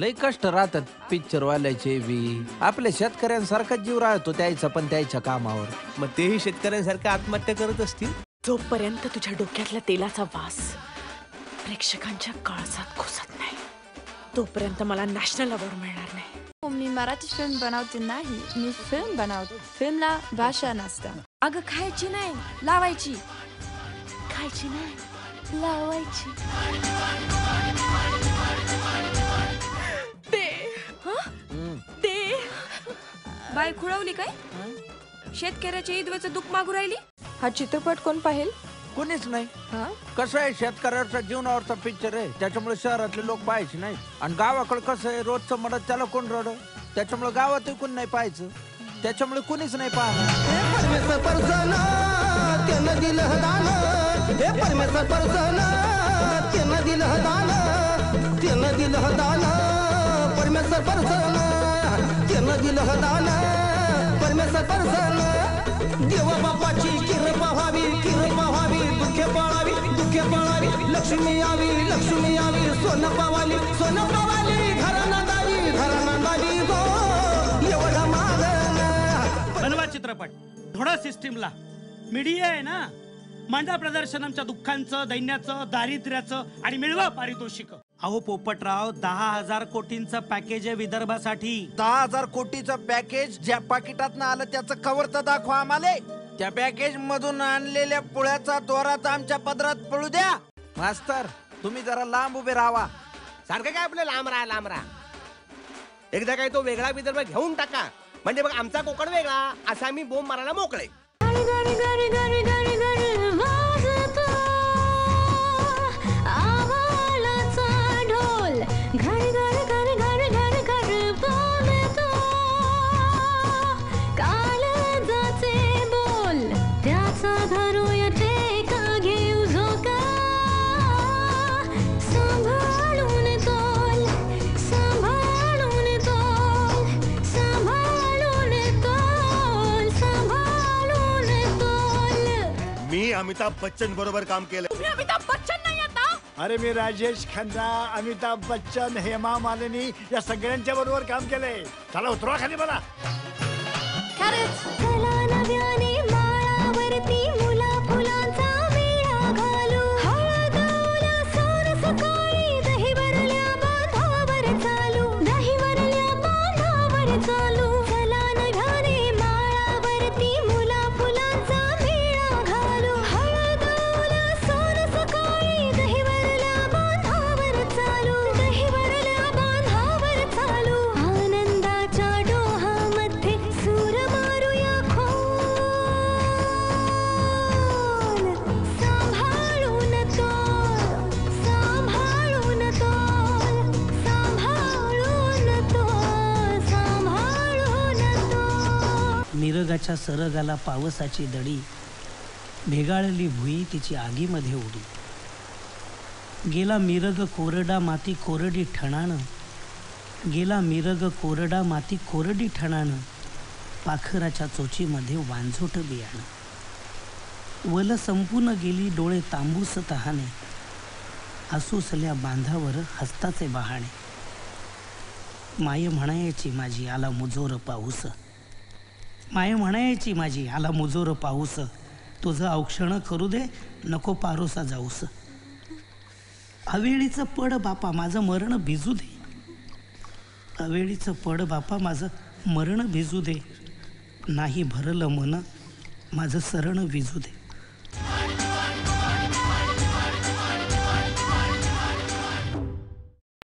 लय कष्ट राहतात पिक्चर वाल्याचे बी. आपल्या शेतकऱ्यांसारखाच जीव राहतो त्याचा पण त्याच्या कामावर. मग तेही शेतकऱ्यांसारखं आत्महत्या करत असतील? जोपर्यंत तुझ्या डोक्यातल्या तेलाचा वास प्रेक्षकांच्या कळसात घुसत नाही तोपर्यंत मला नॅशनल अवॉर्ड मिळणार नाही. हो, मी मराठी फिल्म बनवते नाही मी फिल्म बनवते. फिल्मला भाषा नसतं. अगं खायची नाही लावायची. खायची नाही लावायची. ते बाय खुळवली काय? शेतकऱ्याच्या ईदवेचं दुःख मागू राहिली? हा चित्रपट कोण पाहिल? कोणीच नाही. हा? कसं आहे शेतकऱ्याचा जीवनावरचा पिक्चर आहे त्याच्यामुळे शहरातले लोक पाहायचे नाही. आणि गावाकडे कसं आहे रोजचं म्हणत त्याला कोण रड? त्याच्यामुळे गावात कोण नाही पाहायचं. त्याच्यामुळे कोणीच नाही पाहणार. परमेश्वर दिलं दान परमेश्वर परसन देवा बापाची किर पाहावी किर पाहावी दुःखे पाळावी दुःखे पाळावी. लक्ष्मी यावी लक्ष्मी यावी. सोनं पावाली सोनं पावाली. घराना दावी घराना दावी गो. एवढा मागण. बनवा चित्रपट. थोडा सिस्टीमला. मीडिया आहे ना? मांडा प्रदर्शनांच्या दुःखांचं दैन्याचं दारिद्र्याचं आणि मिळवा पारितोषिक. अहो पोपटराव दहा हजार कोटींचं पॅकेज आहे विदर्भासाठी. दहा हजार कोटीचं पॅकेज ज्या पाकिटात आलं त्याचं कवर तर दाखवा आम्हाला. त्या पॅकेज मधून आणलेल्या पुळ्याचा दोरात आमच्या पदरात पळू द्या. मास्तर तुम्ही जरा लांब उभे राहा सारखं काय आपलं लांब राहा लांब राहा? एकदा काय तो वेगळा विदर्भ घेऊन टाका. म्हणजे बघ आमचा कोकण वेगळा असा आम्ही बोंब मारायला मोकळे. मी अमिताभ बच्चन बरोबर काम केलं तुम्ही अमिताभ बच्चन नाही आता. अरे मी राजेश खन्ना अमिताभ बच्चन हेमा मालिनी या सगळ्यांच्या बरोबर काम केलंय. चला उतरवा खाली मला. तोल सरगाला पावसाची दडी भेगाळली भुई तिची आगीमध्ये उडी. गेला मिरग कोरडा माती कोरडी ठणानं. गेला मिरग कोरडा माती कोरडी ठणानं. पाखराच्या चोचीमध्ये वांझोट बियाणं. वल संपून गेली डोळे तांबूस तहाने. आसूसल्या बांधावर हस्ताचे बहाणे. माय म्हणायची माझी आला मुजोर पाऊस. माय म्हणायची माझी आला मुजोर पाऊस तुझं औक्षण करू दे नको पारोसा जाऊस. अवेळीचं पड बापा माझं मरण भिजू दे. अवेळीचं पड बापा माझं मरण भिजू दे. नाही भरलं मन माझं सरण विजू दे.